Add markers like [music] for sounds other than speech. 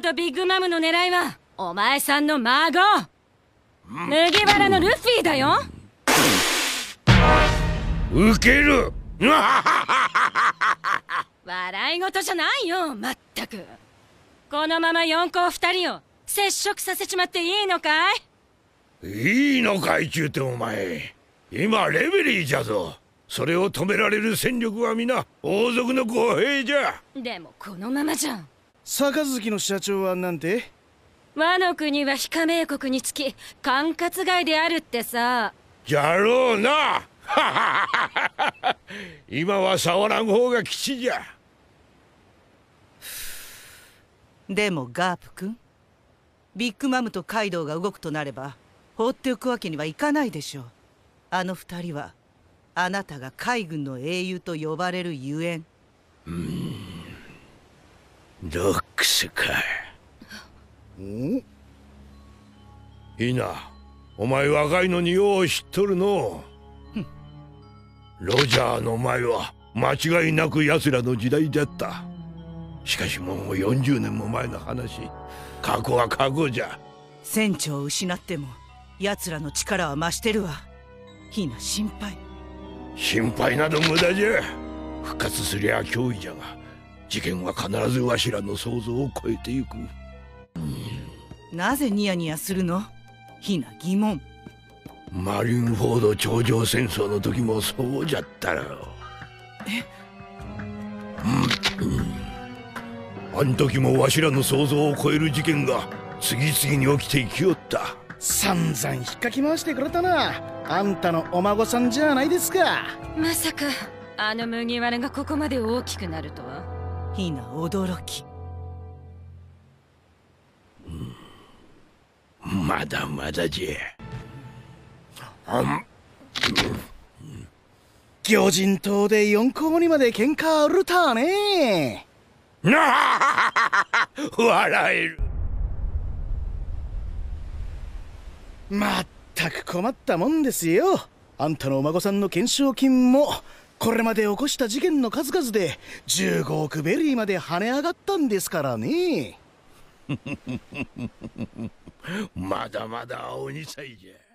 とビッグマムの狙いはお前さんの孫。麦わらのルフィだよ。ウケる。笑い事じゃないよまったく。このまま四皇二人を接触させちまっていいのかい？いいのかいちゅうてお前。今レベリーじゃぞそれを止められる戦力は皆王族の護兵じゃ。でもこのままじゃ杯の社長はなんて？和の国は非加盟国につき管轄外であるってさ。じゃろうな。[laughs] 今は触らん方が吉じゃ。でもガープ君ビッグマムとカイドウが動くとなれば放っておくわけにはいかないでしょう。あの二人はあなたが海軍の英雄と呼ばれるゆえん。うん。ロックスかん？いいな。お前若いのによう知っとるの。ロジャーの前は間違いなく奴らの時代じゃった。しかしもう40年も前の話。過去は過去じゃ。船長を失っても奴らの力は増してるわ。ヒナ心配心配など無駄じゃ。復活すりゃ脅威じゃが事件は必ずわしらの想像を超えてゆく、なぜニヤニヤするの？ヒナ疑問。マリンフォード頂上戦争の時もそうじゃったろえう。ん、うん、あん時もわしらの想像を超える事件が次々に起きていきよった。散々引っかき回してくれたなあんたのお孫さんじゃないですか。まさかあの麦わらがここまで大きくなるとは。ヒナ驚き、うん、まだまだじゃ。あん。魚人島で四皇にまで喧嘩売るたね。笑える。まったく困ったもんですよあんたのお孫さんの懸賞金もこれまで起こした事件の数々で15億ベリーまで跳ね上がったんですからね [laughs] まだまだ鬼さいじゃ。